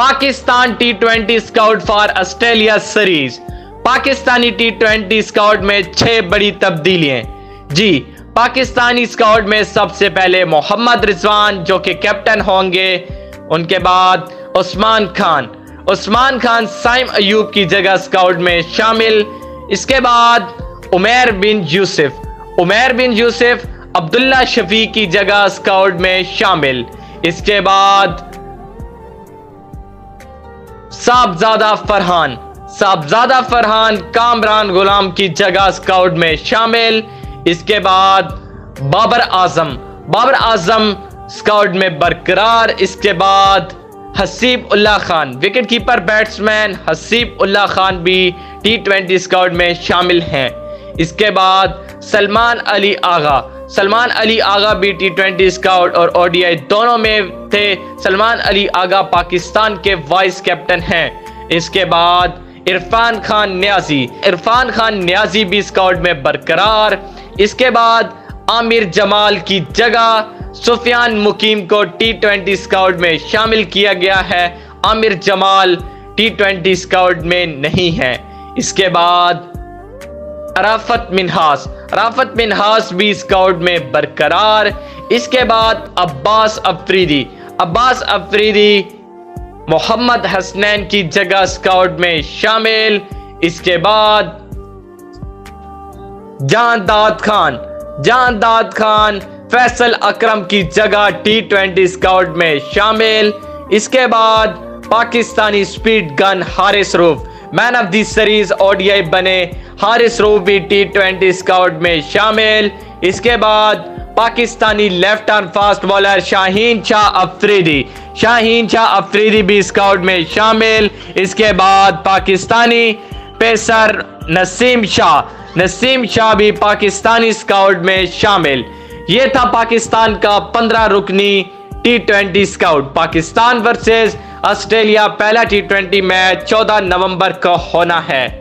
Pakistan T twenty squad for Australia series Pakistani T twenty squad में छह बड़ी तब्दीलियाँ जी, Pakistani scout में सबसे पहले मोहम्मद रिजवान, जो कि कैप्टन होंगे, उनके बाद उस्मान खान। उस्मान खान साइम अयूब की जगह स्काउट में शामिल। इसके बाद उमेर बिन यूसुफ। उमेर बिन यूसुफ अब्दुल्ला शफी की जगह स्काउट में शामिल। इसके बाद साहबजादा फरहान। साहबजादा फरहान कामरान गुलाम की जगह स्काउट में शामिल। इसके बाद बाबर आज़म। बाबर आज़म स्काउट में बरकरार। इसके बाद Haseeb Ullah Khan wicket keeper batsman Haseeb Ullah Khan भी टी ट्वेंटी स्काउट में शामिल हैं। इसके बाद सलमान अली आगा। सलमान अली आगा भी टी ट्वेंटी स्काउट और ओडीआई दोनों में थे। सलमान अली आगा पाकिस्तान के वाइस कैप्टन हैं। इसके बाद इरफान खान न्याजी। इरफान खान न्याजी भी स्काउट में बरकरार। इसके बाद आमिर जमाल की जगह सुफियान मुकीम को टी ट्वेंटी स्काउट में शामिल किया गया है। Aamir Jamal T twenty squad में नहीं है। इसके बाद अराफत मिनहास। राफत मिनहास भी स्काउट में बरकरार। इसके बाद अब्बास अफरीदी। अब्बास अफरीदी मोहम्मद हसनैन की जगह स्काउट में शामिल। इसके बाद जान दाद खान। जान दाद खान फैसल अकरम की जगह टी ट्वेंटी स्काउट में शामिल। इसके बाद Pakistani speed gun Haris Rauf. Man of the series ODI बने। हारिस भी टी ट्वेंटी स्काउट में शामिल। इसके बाद Pakistani left arm fast bowler Shaheen Shah Afridi. Shaheen Shah Afridi भी स्काउट में शामिल। इसके बाद पाकिस्तानी पेसर नसीम शाह। नसीम शाह भी पाकिस्तानी स्काउट में शामिल। ये था पाकिस्तान का पंद्रह रुकनी T twenty squad Pakistan versus Australia, पहला टी ट्वेंटी मैच चौदह नवंबर को होना है।